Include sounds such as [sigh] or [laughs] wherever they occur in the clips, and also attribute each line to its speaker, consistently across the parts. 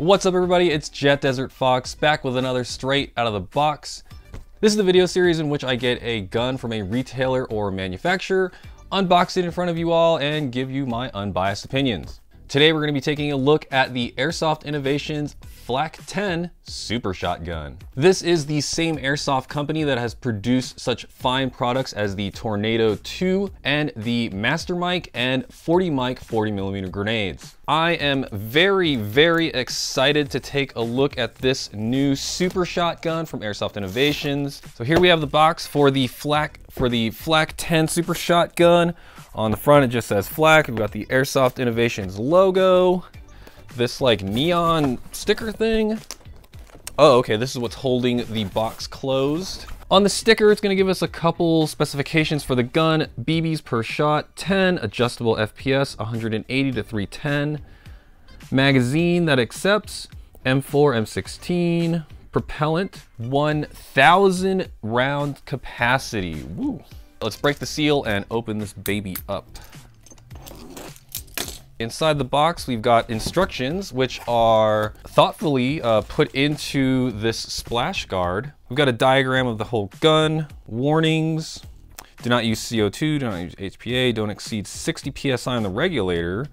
Speaker 1: What's up everybody, it's Jet Desert Fox back with another straight out of the box. This is the video series in which I get a gun from a retailer or manufacturer, unbox it in front of you all, and give you my unbiased opinions. Today we're going to be taking a look at the Airsoft Innovations Flak 10 Super Shotgun. This is the same airsoft company that has produced such fine products as the Tornado 2 and the Master Mic and 40 Mic 40 millimeter grenades. I am very, very excited to take a look at this new Super Shotgun from Airsoft Innovations. So here we have the box for the Flak for the Flak 10 Super Shotgun. On the front, it just says Flak. We've got the Airsoft Innovations logo this like neon sticker thing. Oh, okay, this is what's holding the box closed. On the sticker, it's gonna give us a couple specifications for the gun. BBs per shot, 10, adjustable FPS, 180 to 310. Magazine that accepts, M4, M16. Propellant, 1,000 round capacity. Woo. Let's break the seal and open this baby up. Inside the box, we've got instructions, which are thoughtfully uh, put into this splash guard. We've got a diagram of the whole gun, warnings, do not use CO2, do not use HPA, don't exceed 60 PSI on the regulator.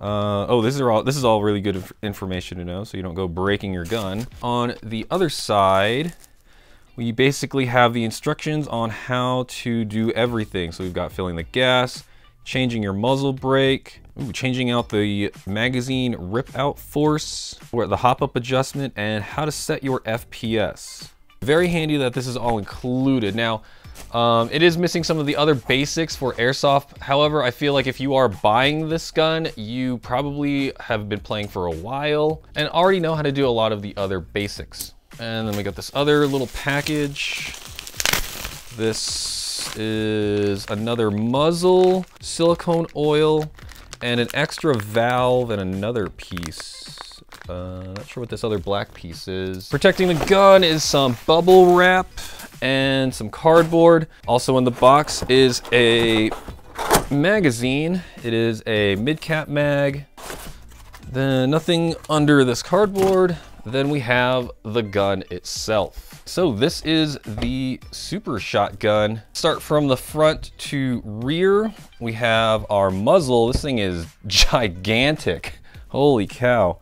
Speaker 1: Uh, oh, this is all this is all really good information to know, so you don't go breaking your gun. On the other side, we basically have the instructions on how to do everything. So we've got filling the gas, changing your muzzle brake, Ooh, changing out the magazine rip out force, or the hop up adjustment, and how to set your FPS. Very handy that this is all included. Now, um, it is missing some of the other basics for airsoft. However, I feel like if you are buying this gun, you probably have been playing for a while and already know how to do a lot of the other basics. And then we got this other little package. This is another muzzle, silicone oil, and an extra valve and another piece. Uh, not sure what this other black piece is. Protecting the gun is some bubble wrap and some cardboard. Also in the box is a magazine. It is a mid-cap mag. Then nothing under this cardboard. Then we have the gun itself. So this is the super shotgun. Start from the front to rear. We have our muzzle. This thing is [laughs] gigantic. Holy cow.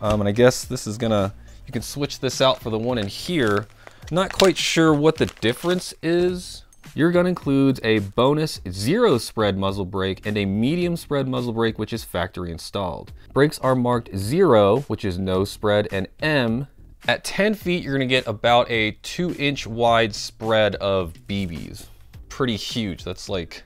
Speaker 1: Um, and I guess this is gonna, you can switch this out for the one in here. Not quite sure what the difference is. Your gun includes a bonus zero spread muzzle brake and a medium spread muzzle brake, which is factory installed. Brakes are marked zero, which is no spread, and M at 10 feet, you're gonna get about a two inch wide spread of BBs. Pretty huge, that's like,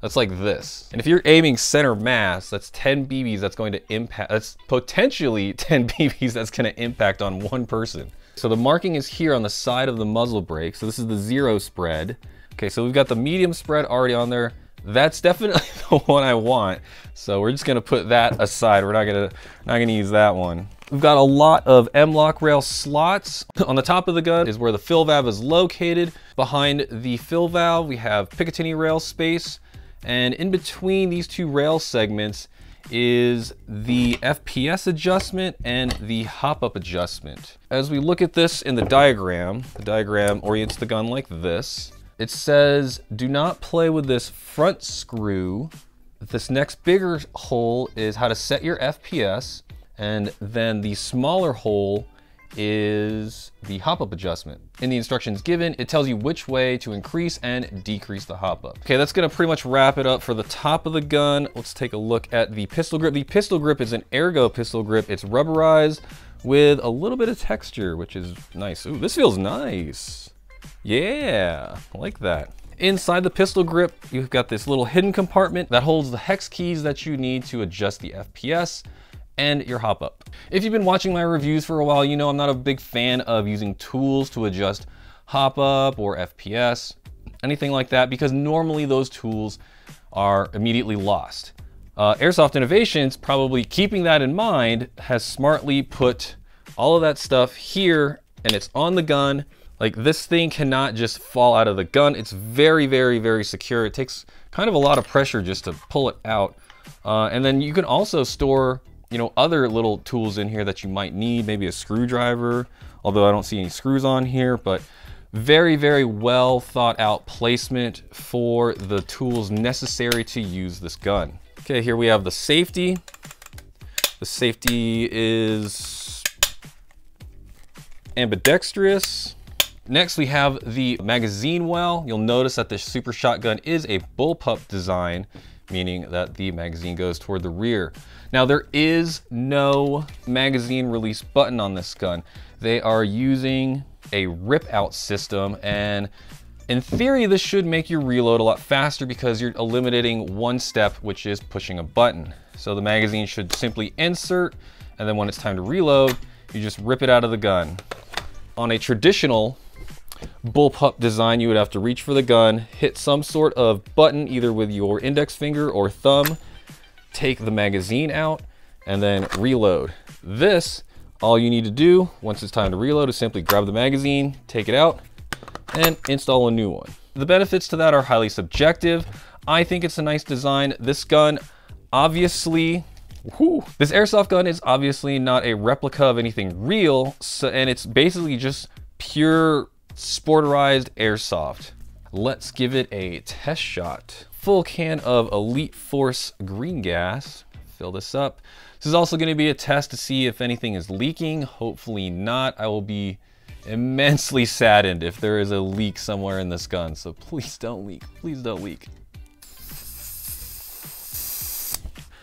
Speaker 1: that's like this. And if you're aiming center mass, that's 10 BBs that's going to impact, that's potentially [laughs] 10 BBs that's gonna impact on one person. So the marking is here on the side of the muzzle brake. So this is the zero spread. Okay, so we've got the medium spread already on there. That's definitely [laughs] the one I want. So we're just gonna put that aside. We're not gonna, not gonna use that one. We've got a lot of M-LOK rail slots. [laughs] On the top of the gun is where the fill valve is located. Behind the fill valve, we have Picatinny rail space. And in between these two rail segments is the FPS adjustment and the hop-up adjustment. As we look at this in the diagram, the diagram orients the gun like this. It says, do not play with this front screw. This next bigger hole is how to set your FPS. And then the smaller hole is the hop-up adjustment. In the instructions given, it tells you which way to increase and decrease the hop-up. Okay, that's gonna pretty much wrap it up for the top of the gun. Let's take a look at the pistol grip. The pistol grip is an ergo pistol grip. It's rubberized with a little bit of texture, which is nice. Ooh, this feels nice. Yeah, I like that. Inside the pistol grip, you've got this little hidden compartment that holds the hex keys that you need to adjust the FPS and your hop up. If you've been watching my reviews for a while, you know I'm not a big fan of using tools to adjust hop up or FPS, anything like that, because normally those tools are immediately lost. Uh, Airsoft Innovations, probably keeping that in mind, has smartly put all of that stuff here and it's on the gun. Like this thing cannot just fall out of the gun. It's very, very, very secure. It takes kind of a lot of pressure just to pull it out. Uh, and then you can also store you know, other little tools in here that you might need, maybe a screwdriver, although I don't see any screws on here, but very, very well thought out placement for the tools necessary to use this gun. Okay, here we have the safety. The safety is ambidextrous. Next, we have the magazine well. You'll notice that the Super Shotgun is a bullpup design, meaning that the magazine goes toward the rear. Now, there is no magazine release button on this gun. They are using a rip out system and in theory, this should make your reload a lot faster because you're eliminating one step, which is pushing a button. So the magazine should simply insert, and then when it's time to reload, you just rip it out of the gun. On a traditional bullpup design, you would have to reach for the gun, hit some sort of button, either with your index finger or thumb, take the magazine out, and then reload. This, all you need to do once it's time to reload is simply grab the magazine, take it out, and install a new one. The benefits to that are highly subjective. I think it's a nice design. This gun, obviously, whew, this airsoft gun is obviously not a replica of anything real, so, and it's basically just pure sporterized airsoft. Let's give it a test shot. Full can of Elite Force green gas. Fill this up. This is also gonna be a test to see if anything is leaking. Hopefully not. I will be immensely saddened if there is a leak somewhere in this gun. So please don't leak, please don't leak.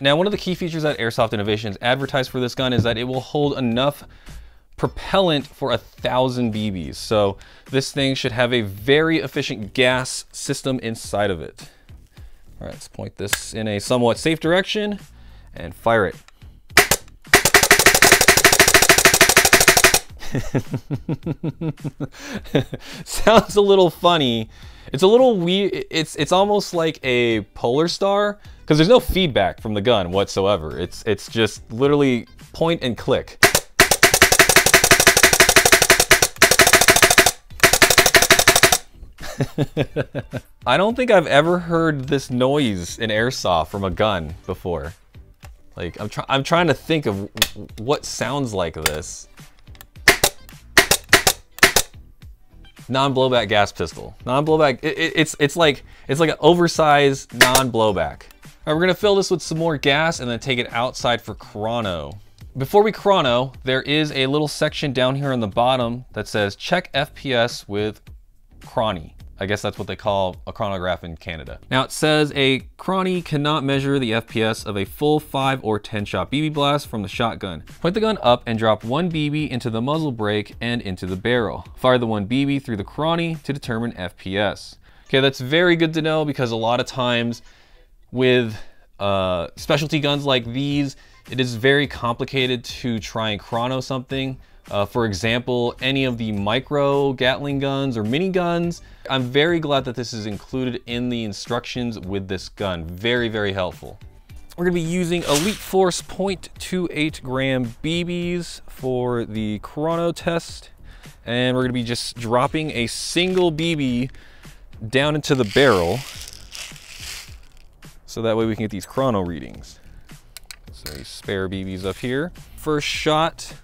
Speaker 1: Now, one of the key features that Airsoft Innovations advertised for this gun is that it will hold enough propellant for a thousand BBs. So this thing should have a very efficient gas system inside of it. All right, let's point this in a somewhat safe direction and fire it. [laughs] Sounds a little funny. It's a little weird. It's it's almost like a polar star because there's no feedback from the gun whatsoever. It's it's just literally point and click. [laughs] I don't think I've ever heard this noise in airsoft from a gun before. Like I'm trying I'm trying to think of what sounds like this. non-blowback gas pistol. Non-blowback, it, it, it's it's like it's like an oversized non-blowback. All right, we're gonna fill this with some more gas and then take it outside for chrono. Before we chrono, there is a little section down here on the bottom that says check FPS with Chrony. I guess that's what they call a chronograph in Canada. Now it says a Chrony cannot measure the FPS of a full 5 or 10 shot BB blast from the shotgun. Point the gun up and drop one BB into the muzzle brake and into the barrel. Fire the one BB through the Chrony to determine FPS. Okay, that's very good to know because a lot of times with uh, specialty guns like these, it is very complicated to try and chrono something. Uh, for example, any of the micro Gatling guns or mini guns. I'm very glad that this is included in the instructions with this gun. Very, very helpful. We're gonna be using Elite Force 0.28 gram BBs for the chrono test. And we're gonna be just dropping a single BB down into the barrel. So that way we can get these chrono readings. So these spare BBs up here. First shot,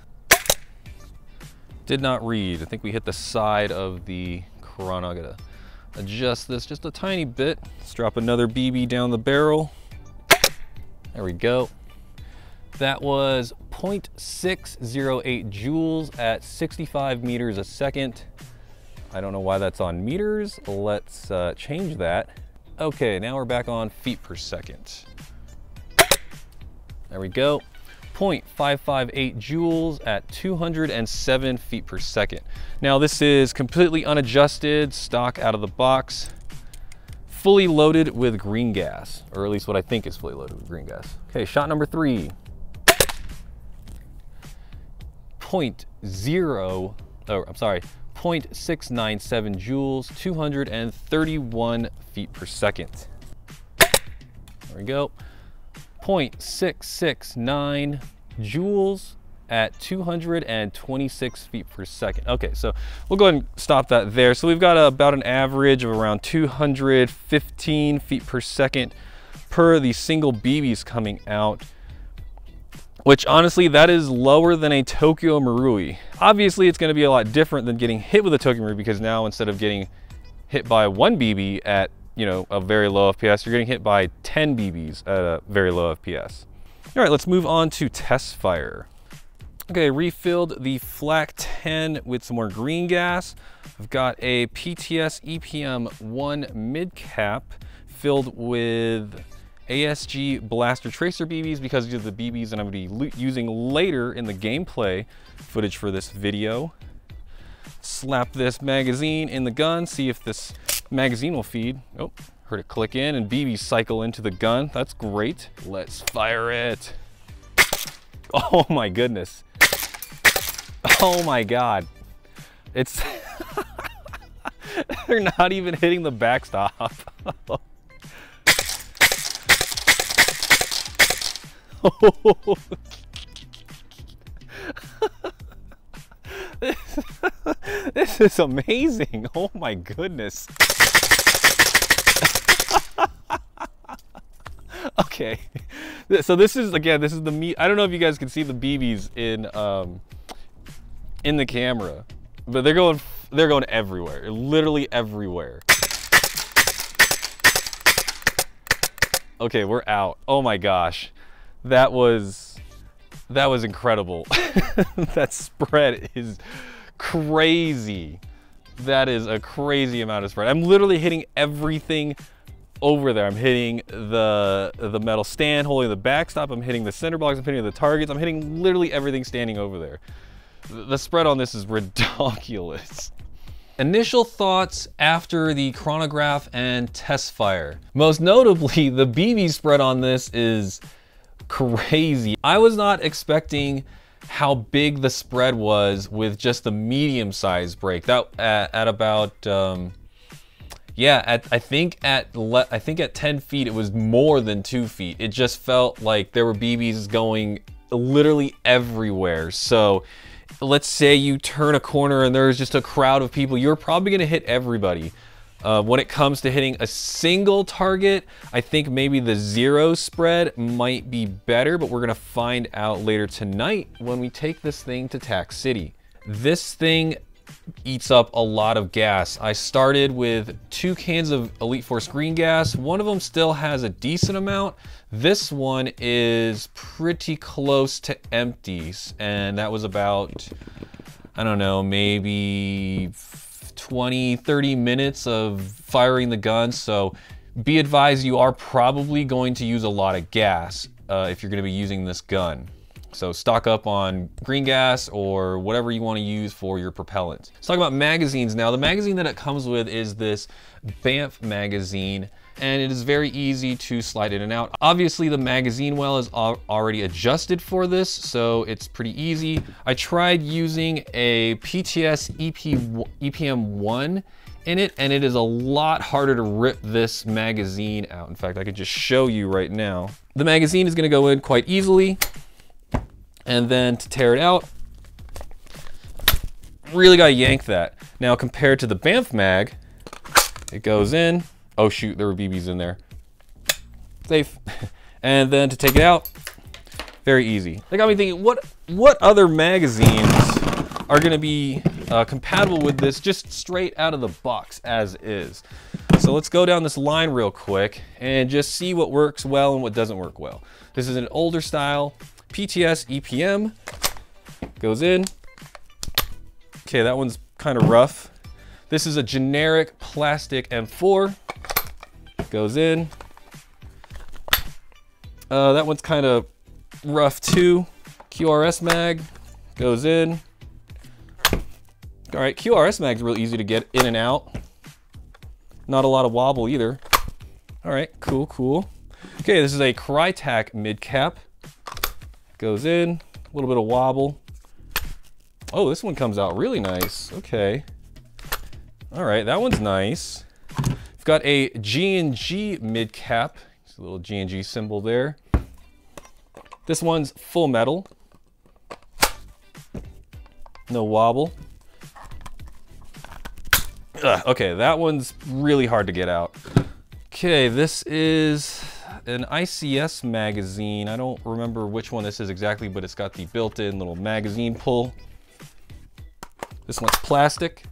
Speaker 1: did not read. I think we hit the side of the Chrono. I gotta adjust this just a tiny bit. Let's drop another BB down the barrel. There we go. That was 0.608 joules at 65 meters a second. I don't know why that's on meters. Let's uh, change that. Okay, now we're back on feet per second. There we go. 0.558 joules at 207 feet per second. Now this is completely unadjusted, stock out of the box, fully loaded with green gas, or at least what I think is fully loaded with green gas. Okay, shot number three. 0.0, oh, I'm sorry, 0.697 joules, 231 feet per second. There we go. 0.669 joules at 226 feet per second. Okay, so we'll go ahead and stop that there. So we've got about an average of around 215 feet per second per the single BBs coming out. which honestly, that is lower than a Tokyo Marui. Obviously, it's gonna be a lot different than getting hit with a Tokyo Marui because now instead of getting hit by one BB at, you know, a very low FPS, you're getting hit by 10 BBs at a very low FPS. All right, let's move on to test fire. Okay, refilled the Flak 10 with some more green gas. I've got a PTS EPM1 mid cap filled with ASG Blaster Tracer BBs because these are the BBs that I'm gonna be using later in the gameplay footage for this video. Slap this magazine in the gun, see if this magazine will feed. Oh, heard it click in and BBs cycle into the gun. That's great. Let's fire it. [laughs] Oh my goodness. Oh my God. It's, [laughs] they're not even hitting the backstop. [laughs] Oh. [laughs] this, is amazing. Oh my goodness. [laughs] okay. So this is, again, this is the meat. I don't know if you guys can see the BBs in, um, in the camera, but they're going, they're going everywhere, literally everywhere. Okay, we're out. Oh my gosh. That was, that was incredible. [laughs] that spread is crazy. That is a crazy amount of spread. I'm literally hitting everything over there. I'm hitting the the metal stand, holding the backstop. I'm hitting the center blocks. I'm hitting the targets. I'm hitting literally everything standing over there. The spread on this is [laughs] ridiculous. Initial thoughts after the chronograph and test fire. Most notably, the BB spread on this is crazy. I was not expecting how big the spread was with just the medium size brake. That at, at about um, yeah, at I think at I think at 10 feet it was more than two feet. It just felt like there were BBs going literally everywhere. So let's say you turn a corner and there's just a crowd of people, you're probably gonna hit everybody. Uh, when it comes to hitting a single target, I think maybe the zero spread might be better, but we're gonna find out later tonight when we take this thing to Tac City. This thing eats up a lot of gas. I started with two cans of Elite Force green gas. One of them still has a decent amount. This one is pretty close to empties, and that was about, I don't know, maybe 20, 30 minutes of firing the gun. So be advised, you are probably going to use a lot of gas uh, if you're gonna be using this gun. So stock up on green gas or whatever you want to use for your propellant. Let's talk about magazines now. The magazine that it comes with is this Banff magazine and it is very easy to slide in and out. Obviously the magazine well is already adjusted for this, so it's pretty easy. I tried using a PTS EP, EPM1 in it, and it is a lot harder to rip this magazine out. In fact, I could just show you right now. The magazine is gonna go in quite easily. And then to tear it out, really gotta yank that. Now compared to the Banff mag, it goes in. Oh shoot, there were BBs in there. Safe. [laughs] And then to take it out, very easy. That got me thinking, what what other magazines are gonna be uh, compatible with this just straight out of the box as is? So let's go down this line real quick and just see what works well and what doesn't work well. This is an older style PTS EPM goes in. Okay, that one's kind of rough. This is a generic plastic M4, goes in. Uh, that one's kind of rough too. QRS mag goes in. All right, QRS mag's real easy to get in and out. Not a lot of wobble either. All right, cool, cool. Okay, this is a Krytac mid cap. Goes in, a little bit of wobble. Oh, this one comes out really nice. Okay. All right, that one's nice. Got a G&G mid cap. A little G&G symbol there. This one's full metal. No wobble. Ugh, okay, that one's really hard to get out. Okay, this is an ICS magazine. I don't remember which one this is exactly, but it's got the built-in little magazine pull. This one's plastic.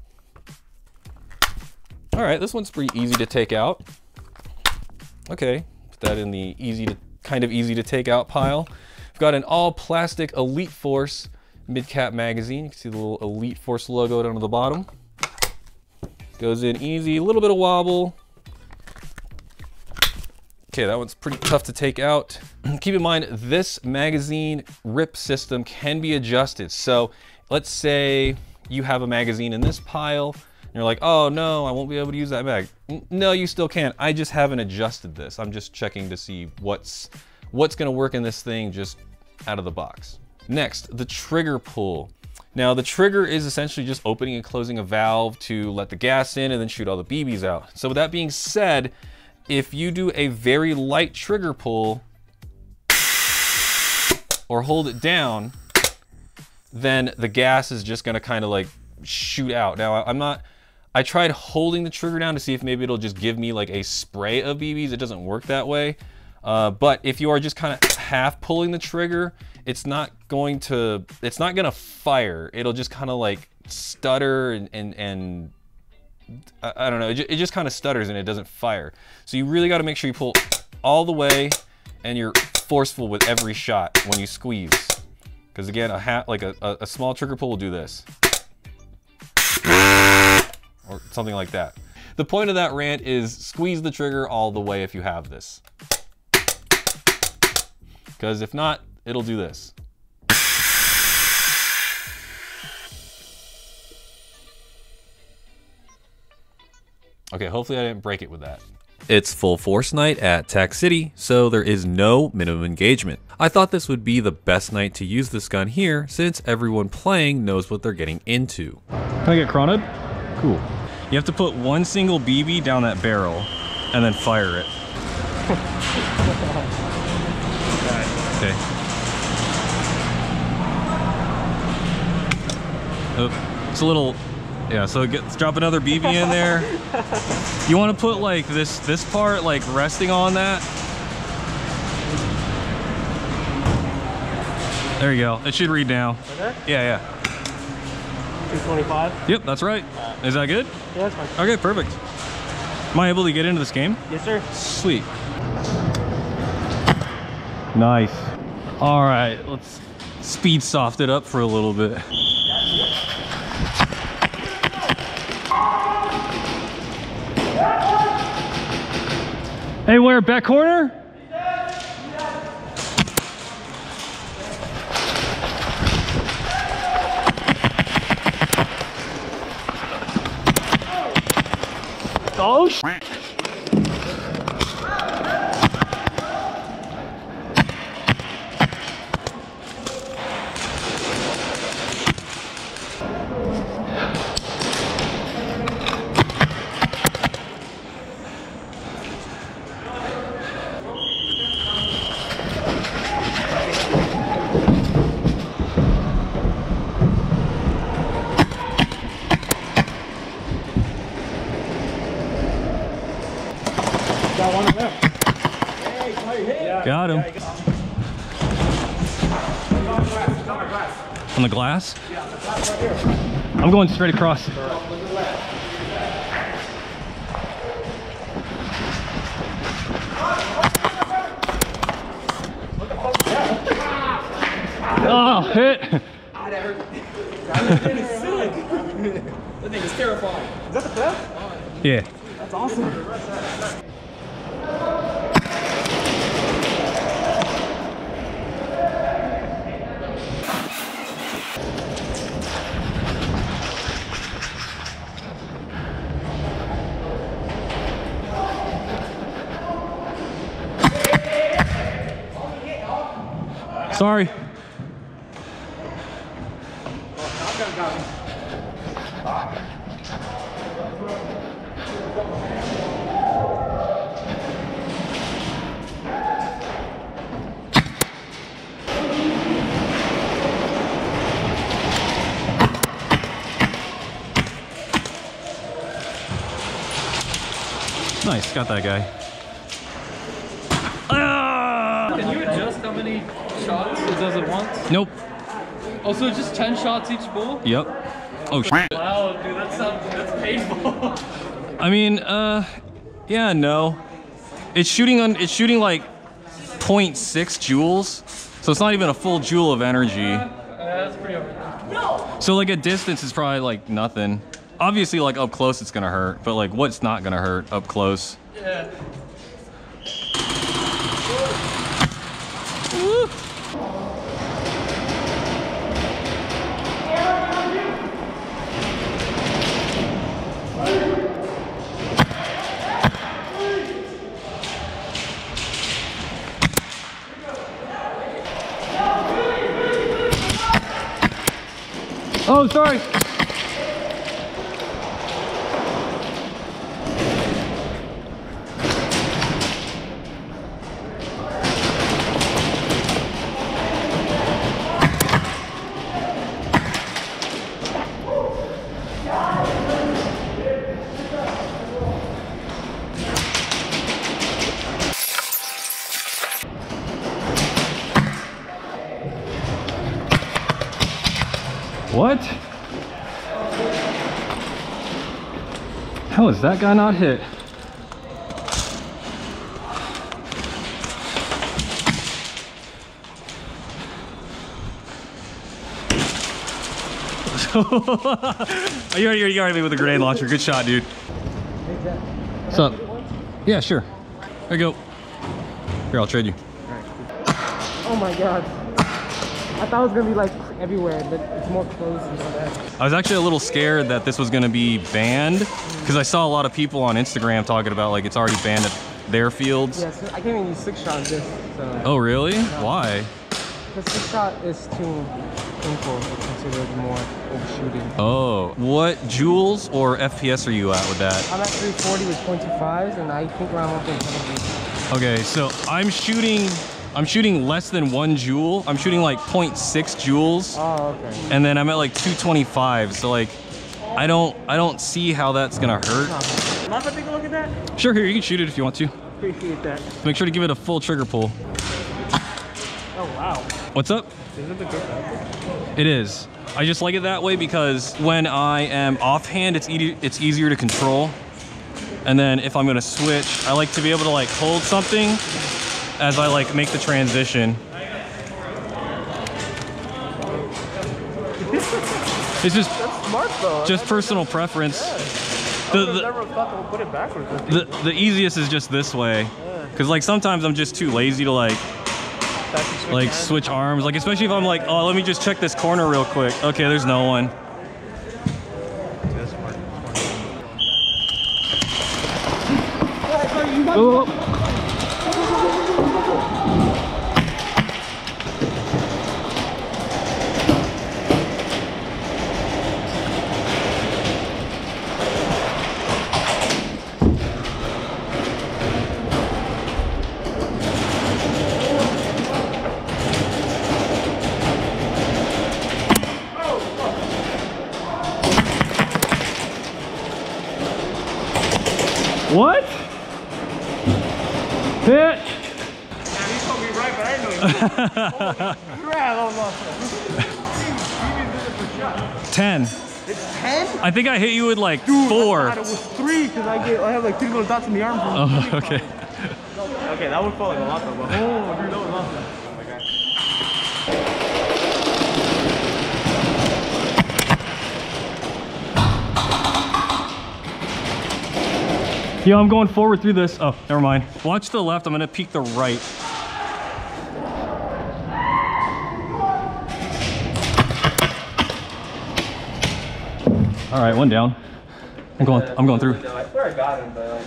Speaker 1: All right, this one's pretty easy to take out. Okay, put that in the easy to kind of easy to take out pile. I've got an all plastic Elite Force mid-cap magazine. You can see the little Elite Force logo down at the bottom. Goes in easy, a little bit of wobble. Okay, that one's pretty tough to take out. [clears throat] Keep in mind, this magazine rip system can be adjusted. So let's say you have a magazine in this pile, you're like, oh no, I won't be able to use that bag. No, you still can. I just haven't adjusted this. I'm just checking to see what's what's gonna work in this thing just out of the box. Next, the trigger pull. Now the trigger is essentially just opening and closing a valve to let the gas in and then shoot all the BBs out. So with that being said, if you do a very light trigger pull or hold it down, then the gas is just gonna kind of like shoot out. Now I'm not, I tried holding the trigger down to see if maybe it'll just give me like a spray of BBs. It doesn't work that way. Uh, but if you are just kind of half pulling the trigger, it's not going to, it's not gonna fire. It'll just kind of like stutter and, and, and I, I don't know, it, it just kind of stutters and it doesn't fire. So you really got to make sure you pull all the way and you're forceful with every shot when you squeeze. Because again, a hat like a, a, a small trigger pull will do this. Or something like that. The point of that rant is squeeze the trigger all the way if you have this. Because if not, it'll do this. Okay, hopefully I didn't break it with that. It's full force night at Tac City, so there is no minimum engagement. I thought this would be the best night to use this gun here since everyone playing knows what they're getting into. Can I get chroned? Cool. You have to put one single BB down that barrel and then fire it. okay. Oh, it's a little yeah, so get, let's drop another BB in there. you want to put like this this part like resting on that. There you go. It should read now.
Speaker 2: Okay.
Speaker 1: Yeah, yeah.
Speaker 2: 225.
Speaker 1: Yep, that's right. Is that good?
Speaker 2: Yeah, that's fine.
Speaker 1: Okay, perfect. Am I able to get into this game?
Speaker 2: Yes, sir.
Speaker 1: Sweet. Nice. All right, let's speed soft it up for a little bit. Hey, where? Back corner? Oh, sh On the glass? I'm going straight across. Nice, got that guy. Ah!
Speaker 3: many shots it does at once?
Speaker 1: Nope.
Speaker 3: Oh, so just 10 shots each bowl?
Speaker 1: Yep. Oh, sh-
Speaker 3: Wow, dude, that sounds, that's painful.
Speaker 1: I mean, uh, yeah, no. It's shooting on. It's shooting like 0.6 joules, so it's not even a full joule of energy.
Speaker 3: Yeah, that's pretty over.
Speaker 1: So like a distance, is probably like nothing. Obviously, like up close, it's gonna hurt. But like, what's not gonna hurt up close?
Speaker 3: Yeah.
Speaker 1: Oh, sorry. How is that guy not hit? [laughs] you already, you already me with a grenade launcher. Good shot, dude. What's up? Yeah, sure. There you go. Here, I'll trade you.
Speaker 2: Oh my god. I thought it was gonna be like everywhere, but it's more closed and that.
Speaker 1: I was actually a little scared that this was going to be banned because I saw a lot of people on Instagram talking about like it's already banned at their fields.
Speaker 2: Yeah, so I can't even use six shot this, so
Speaker 1: Oh, really? Why?
Speaker 2: because six shot is too painful. It's considered more overshooting.
Speaker 1: Oh, what joules or FPS are you at with that?
Speaker 2: I'm at 340 with 0.25s, and I think around 1.7.
Speaker 1: Okay, so I'm shooting, I'm shooting less than one joule. I'm shooting like 0.6 joules,
Speaker 2: Oh, okay.
Speaker 1: and then I'm at like 225. So like, I don't, I don't see how that's gonna hurt.
Speaker 2: Mind if I take a look at that?
Speaker 1: Sure, here you can shoot it if you want to.
Speaker 2: Appreciate that.
Speaker 1: Make sure to give it a full trigger pull. [laughs]
Speaker 2: Oh wow.
Speaker 1: What's up?
Speaker 2: Is it the good
Speaker 1: It is. I just like it that way because when I am offhand, it's e it's easier to control. And then if I'm gonna switch, I like to be able to like hold something as I like make the transition. It's just
Speaker 2: Smart though.
Speaker 1: just personal preference. The, the,
Speaker 2: never thought put it backwards.
Speaker 1: the, the easiest is just this way. Cause like sometimes I'm just too lazy to like like switch arms. Like especially if I'm like, oh, let me just check this corner real quick. Okay, there's no one. What? Hit.
Speaker 2: He's gonna be right, but I didn't know almost.
Speaker 1: 10.
Speaker 2: It's 10?
Speaker 1: I think I hit you with like
Speaker 2: I
Speaker 1: four.
Speaker 2: thought it was three because I get I have like three little dots in the arm. From
Speaker 1: Oh, [laughs] okay.
Speaker 2: Okay, that would fall like a lot though. But [laughs] oh, dude, that was awesome.
Speaker 1: Yo, I'm going forward through this. Oh, never mind. Watch the left. I'm gonna peek the right. All right, one down. I'm going. I'm going through.
Speaker 2: I swear I got him, but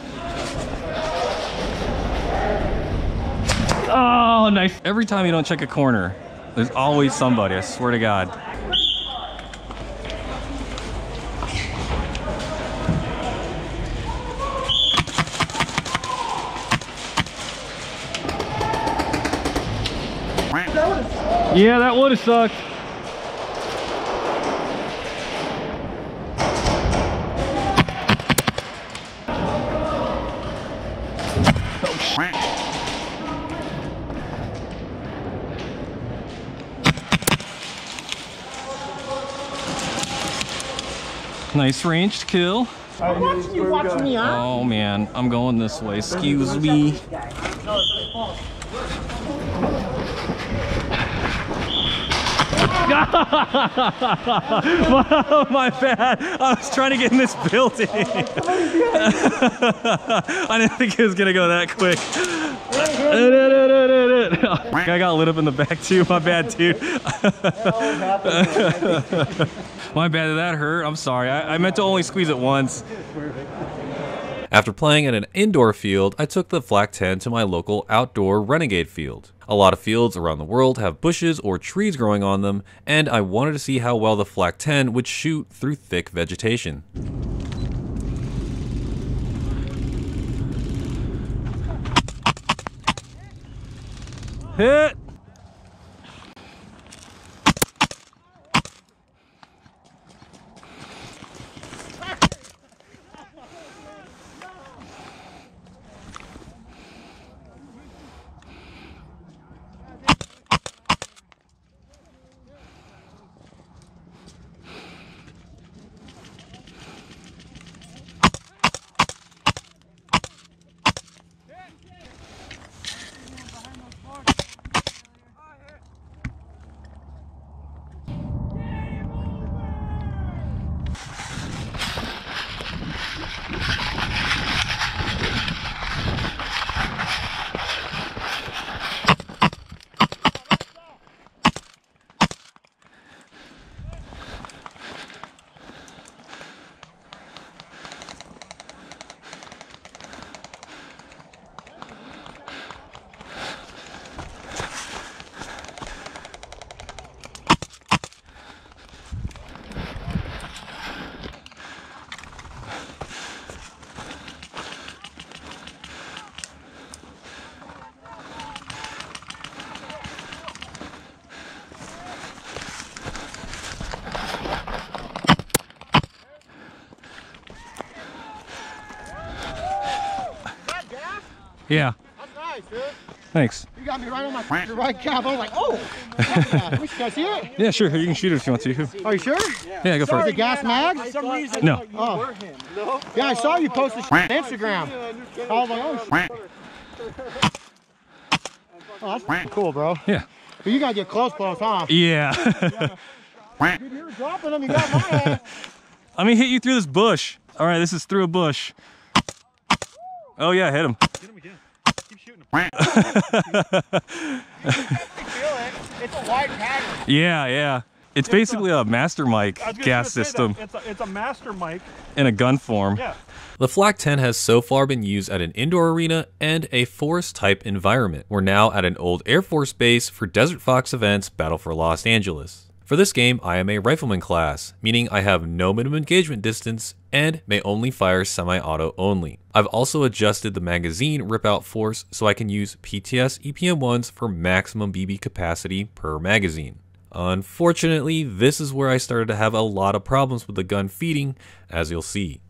Speaker 1: Oh, nice. Every time you don't check a corner, there's always somebody. I swear to God. Yeah, that would have sucked. Nice ranged kill. Oh man, I'm going this way. Excuse me. My, my bad. I was trying to get in this building. I didn't think it was gonna go that quick. I got lit up in the back too. My bad, dude. My bad. That hurt? I'm sorry. I, I meant to only squeeze it once. After playing at an indoor field, I took the Flak 10 to my local outdoor Renegade field. A lot of fields around the world have bushes or trees growing on them, and I wanted to see how well the Flak 10 would shoot through thick vegetation. Hit! Yeah,
Speaker 2: That's nice, dude.
Speaker 1: thanks.
Speaker 2: You got me right on my right calf. I was like, oh. yeah. We should see it.
Speaker 1: Yeah, sure. You can shoot it if you want to.
Speaker 2: Are you sure?
Speaker 1: Yeah, go for
Speaker 2: Is
Speaker 1: it.
Speaker 2: it gas mag?
Speaker 1: No.
Speaker 2: Oh. Yeah, I saw you post this on Instagram. I was like, oh, shit. oh that's pretty cool, bro.
Speaker 1: Yeah.
Speaker 2: But you gotta get close, close, huh?
Speaker 1: Yeah. [laughs]
Speaker 2: Dude, you were dropping them. You got my ass. [laughs]
Speaker 1: Let me hit you through this bush. All right, this is through a bush. Oh yeah, hit him.
Speaker 2: feel it. It's a wide pattern.
Speaker 1: Yeah, yeah. It's basically a master mic
Speaker 4: I was just
Speaker 1: gas
Speaker 4: gonna say that.
Speaker 1: system
Speaker 4: It's a, it's a master mic.
Speaker 1: in a gun form.
Speaker 4: Yeah.
Speaker 1: The Flak 10 has so far been used at an indoor arena and a forest type environment. We're now at an old Air Force base for Desert Fox events Battle for Los Angeles. For this game, I am a rifleman class, meaning I have no minimum engagement distance and may only fire semi-auto only. I've also adjusted the magazine rip-out force so I can use PTS EPM1s for maximum BB capacity per magazine. Unfortunately, this is where I started to have a lot of problems with the gun feeding, as you'll see.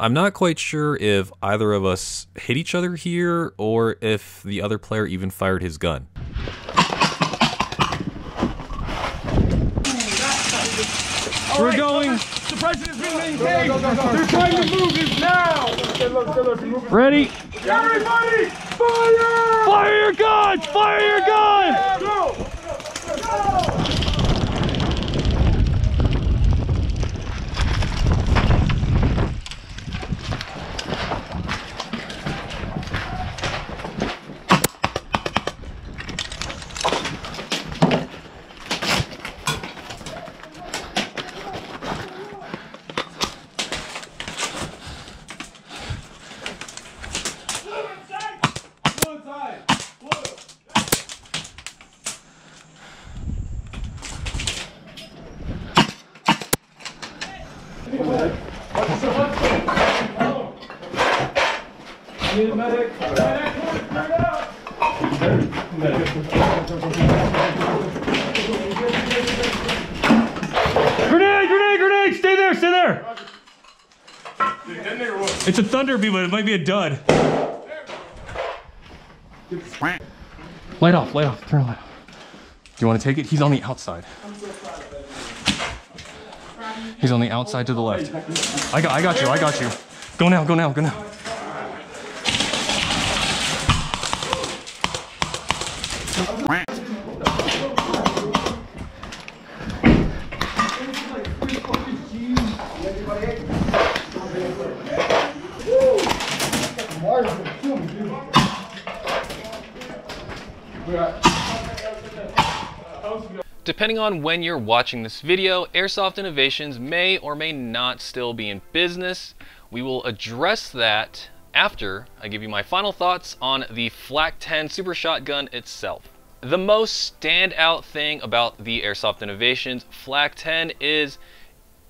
Speaker 1: I'm not quite sure if either of us hit each other here or if the other player even fired his gun. We're going.
Speaker 4: The president's been engaged. They're trying to move this now.
Speaker 1: Ready?
Speaker 4: Everybody, fire!
Speaker 1: Fire your gun! Fire your gun!
Speaker 5: Thunder but it might be a dud.
Speaker 1: Light off, light off, turn light off. Do you want to take it? He's on the outside. He's on the outside to the left. I got, I got you, I got you. Go now, go now, go now. On when you're watching this video, Airsoft Innovations may or may not still be in business. We will address that after I give you my final thoughts on the Flak 10 Super Shotgun itself. The most standout thing about the Airsoft Innovations Flak 10 is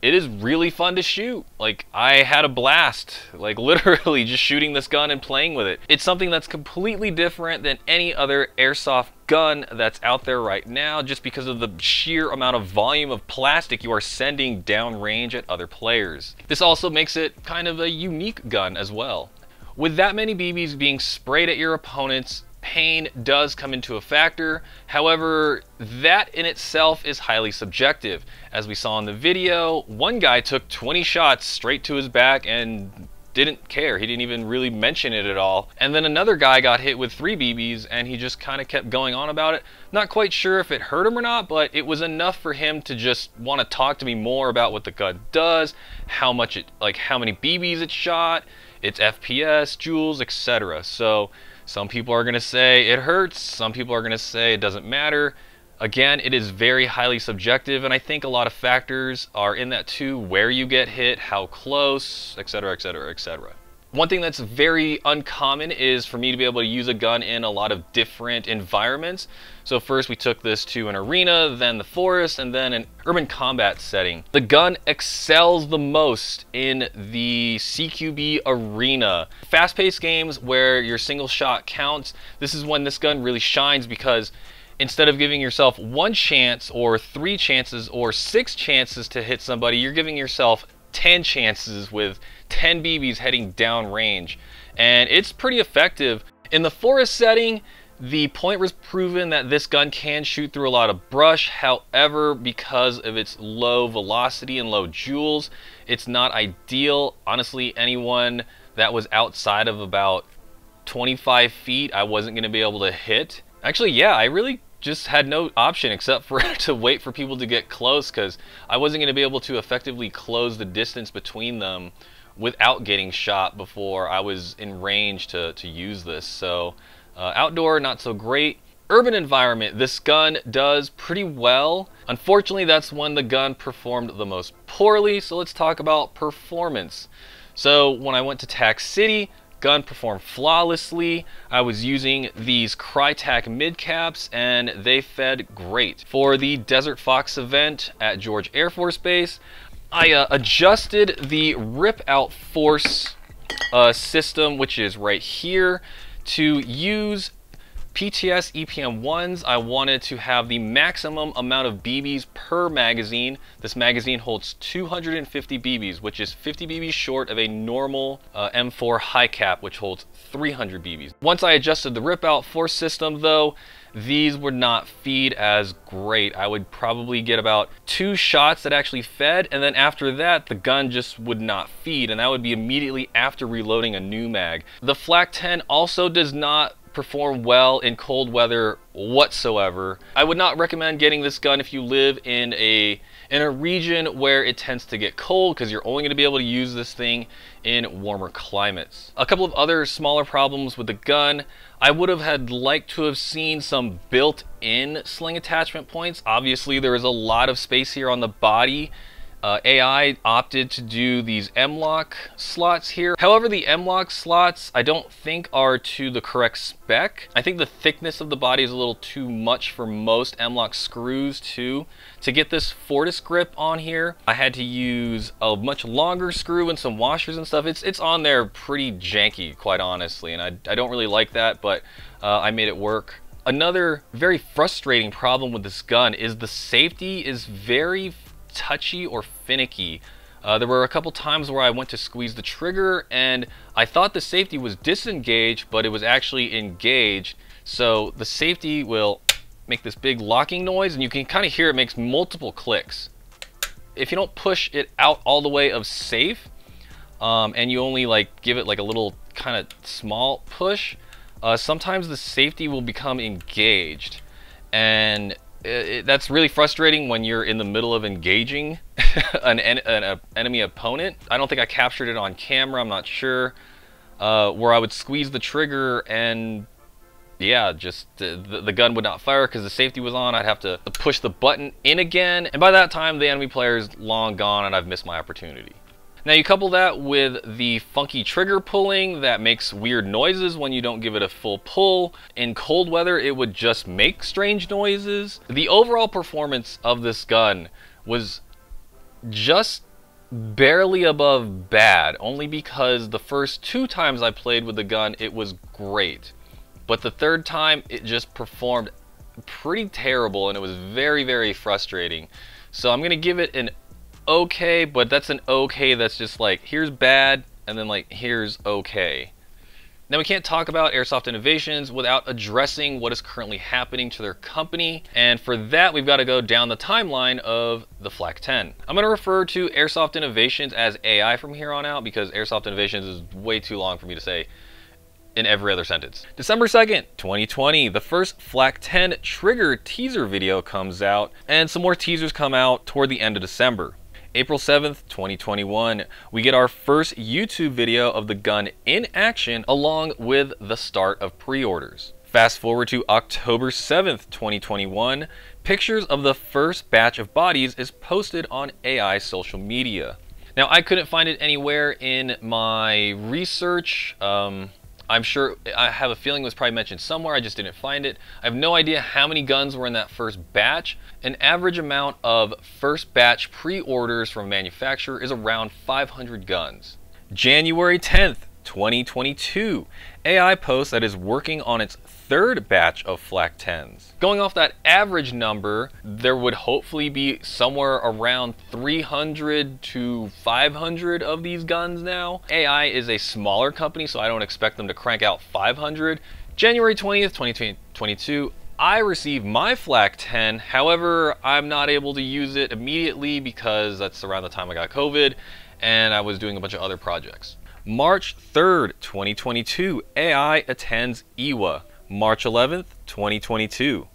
Speaker 1: it is really fun to shoot. Like, I had a blast, like [laughs] literally just shooting this gun and playing with it. It's something that's completely different than any other airsoft gun that's out there right now just because of the sheer amount of volume of plastic you are sending downrange at other players. This also makes it kind of a unique gun as well. With that many BBs being sprayed at your opponents, pain does come into a factor. However, that in itself is highly subjective. As we saw in the video, one guy took 20 shots straight to his back and didn't care. He didn't even really mention it at all. And then another guy got hit with three BBs and he just kind of kept going on about it. Not quite sure if it hurt him or not, but it was enough for him to just want to talk to me more about what the gun does, how much it, like how many BBs it shot, its FPS, joules, etc. So some people are going to say it hurts, some people are going to say it doesn't matter. Again, it is very highly subjective, and I think a lot of factors are in that too where you get hit, how close, etc., etc., etc. One thing that's very uncommon is for me to be able to use a gun in a lot of different environments. So first we took this to an arena, then the forest, and then an urban combat setting. The gun excels the most in the CQB arena. Fast-paced games where your single shot counts, this is when this gun really shines because instead of giving yourself one chance or three chances or six chances to hit somebody, you're giving yourself 10 chances with 10 BBs heading down range. And it's pretty effective. In the forest setting, the point was proven that this gun can shoot through a lot of brush. However, because of its low velocity and low joules, it's not ideal. Honestly, anyone that was outside of about 25 feet, I wasn't going to be able to hit. Actually, yeah, I really just had no option except for [laughs] to wait for people to get close because I wasn't going to be able to effectively close the distance between them without getting shot before I was in range to, to use this. So uh, outdoor, not so great. Urban environment, this gun does pretty well. Unfortunately, that's when the gun performed the most poorly. So let's talk about performance. So when I went to Tac City, gun performed flawlessly. I was using these Krytac mid caps and they fed great. For the Desert Fox event at George Air Force Base, I uh, adjusted the rip out force uh, system, which is right here, to use PTS EPM 1s, I wanted to have the maximum amount of BBs per magazine. This magazine holds 250 BBs, which is 50 BBs short of a normal uh, M4 high cap, which holds 300 BBs. Once I adjusted the rip out force system though, these would not feed as great. I would probably get about two shots that actually fed, and then after that, the gun just would not feed, and that would be immediately after reloading a new mag. The Flak 10 also does not perform well in cold weather whatsoever. I would not recommend getting this gun if you live in a in a region where it tends to get cold because you're only going to be able to use this thing in warmer climates. A couple of other smaller problems with the gun. I would have had liked to have seen some built-in sling attachment points. Obviously there is a lot of space here on the body Uh, AI opted to do these M-LOK slots here. However, the M-LOK slots I don't think are to the correct spec. I think the thickness of the body is a little too much for most M-LOK screws too. To get this Fortis grip on here, I had to use a much longer screw and some washers and stuff. It's, it's on there pretty janky, quite honestly, and I, I don't really like that, but uh, I made it work. Another very frustrating problem with this gun is the safety is very touchy or finicky. Uh, there were a couple times where I went to squeeze the trigger and I thought the safety was disengaged, but it was actually engaged. So the safety will make this big locking noise and you can kind of hear it makes multiple clicks. If you don't push it out all the way of safe um, and you only like give it like a little kind of small push, uh, sometimes the safety will become engaged. And it, that's really frustrating when you're in the middle of engaging [laughs] an, an enemy opponent. I don't think I captured it on camera, I'm not sure. Uh, where I would squeeze the trigger and yeah, just the, the gun would not fire because the safety was on. I'd have to push the button in again. And by that time, the enemy player is long gone and I've missed my opportunity. Now you couple that with the funky trigger pulling that makes weird noises when you don't give it a full pull. In cold weather, it would just make strange noises. The overall performance of this gun was just barely above bad, only because the first two times I played with the gun, it was great. But the third time, it just performed pretty terrible and it was very, very frustrating. So I'm going to give it an okay, but that's an okay that's just like, here's bad, and then like, here's okay. Now we can't talk about Airsoft Innovations without addressing what is currently happening to their company, and for that we've got to go down the timeline of the Flak 10. I'm going to refer to Airsoft Innovations as AI from here on out because Airsoft Innovations is way too long for me to say in every other sentence. December 2nd, 2020, the first Flak 10 trigger teaser video comes out, and some more teasers come out toward the end of December. April 7th, 2021, we get our first YouTube video of the gun in action along with the start of pre-orders. Fast forward to October 7th, 2021, pictures of the first batch of bodies is posted on AI social media. Now, I couldn't find it anywhere in my research. Um, I'm sure, I have a feeling it was probably mentioned somewhere, I just didn't find it. I have no idea how many guns were in that first batch. An average amount of first batch pre-orders from a manufacturer is around 500 guns. January 10th, 2022, AI posts that is working on its third batch of Flak 10s. Going off that average number, there would hopefully be somewhere around 300 to 500 of these guns now. AI is a smaller company, so I don't expect them to crank out 500. January 20th, 2022, I received my Flak 10. However, I'm not able to use it immediately because that's around the time I got COVID and I was doing a bunch of other projects. March 3rd, 2022, AI attends IWA. March 11th, 2022.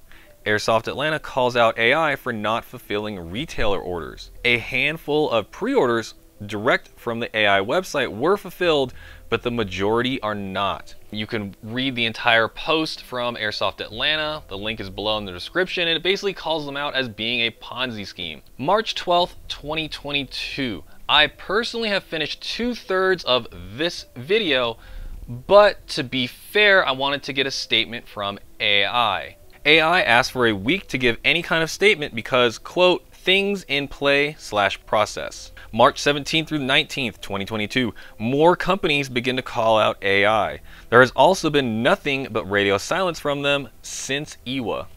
Speaker 1: Airsoft Atlanta calls out AI for not fulfilling retailer orders. A handful of pre-orders direct from the AI website were fulfilled, but the majority are not. You can read the entire post from Airsoft Atlanta. The link is below in the description, and it basically calls them out as being a Ponzi scheme. March 12th, 2022. I personally have finished two thirds of this video but to be fair, I wanted to get a statement from AI. AI asked for a week to give any kind of statement because, quote, things in play slash process. March 17th through 19th, 2022, more companies begin to call out AI. There has also been nothing but radio silence from them since IWA.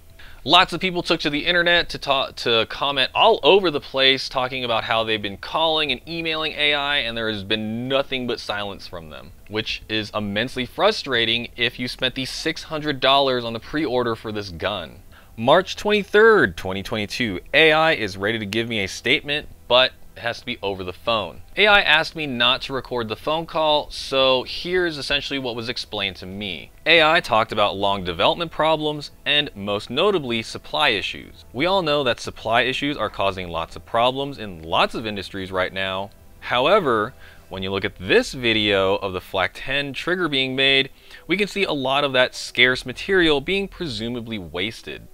Speaker 1: Lots of people took to the internet to talk, to comment all over the place talking about how they've been calling and emailing AI and there has been nothing but silence from them, which is immensely frustrating if you spent the $600 on the pre-order for this gun. March 23rd, 2022, AI is ready to give me a statement, but it has to be over the phone. AI asked me not to record the phone call, so here's essentially what was explained to me. AI talked about long development problems and most notably supply issues. We all know that supply issues are causing lots of problems in lots of industries right now. However, when you look at this video of the Flak 10 trigger being made, we can see a lot of that scarce material being presumably wasted.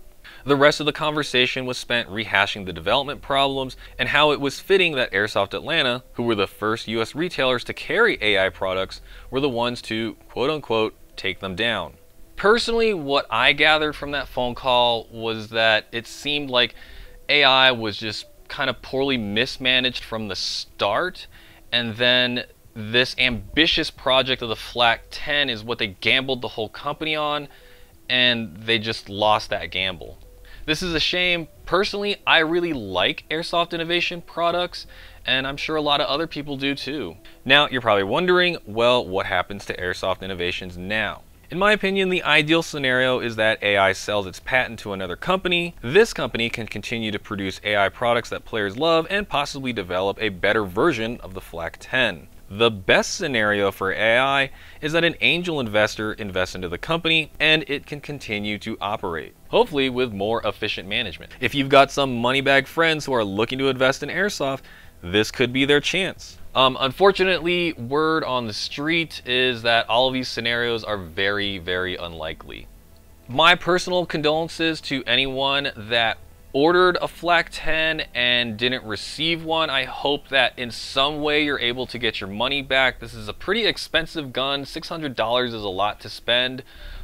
Speaker 1: The rest of the conversation was spent rehashing the development problems and how it was fitting that Airsoft Atlanta, who were the first US retailers to carry AI products, were the ones to quote unquote take them down. Personally, what I gathered from that phone call was that it seemed like AI was just kind of poorly mismanaged from the start, and then this ambitious project of the Flak 10 is what they gambled the whole company on, and they just lost that gamble. This is a shame. Personally, I really like Airsoft Innovation products, and I'm sure a lot of other people do too. Now, you're probably wondering, well, what happens to Airsoft Innovations now? In my opinion, the ideal scenario is that AI sells its patent to another company. This company can continue to produce AI products that players love and possibly develop a better version of the Flak 10. The best scenario for AI is that an angel investor invests into the company and it can continue to operate, hopefully with more efficient management. If you've got some money bag friends who are looking to invest in airsoft, this could be their chance. Um, unfortunately, word on the street is that all of these scenarios are very, very unlikely. My personal condolences to anyone that ordered a Flak 10 and didn't receive one. I hope that in some way you're able to get your money back. This is a pretty expensive gun. $600 is a lot to spend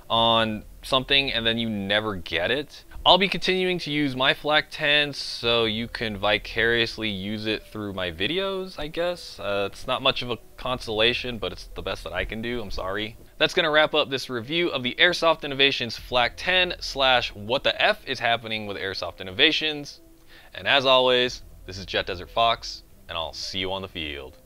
Speaker 1: on something and then you never get it. I'll be continuing to use my Flak 10 so you can vicariously use it through my videos, I guess. Uh, it's not much of a consolation, but it's the best that I can do. I'm sorry. That's going to wrap up this review of the Airsoft Innovations Flak 10 slash what the F is happening with Airsoft Innovations. And as always, this is Jet Desert Fox, and I'll see you on the field.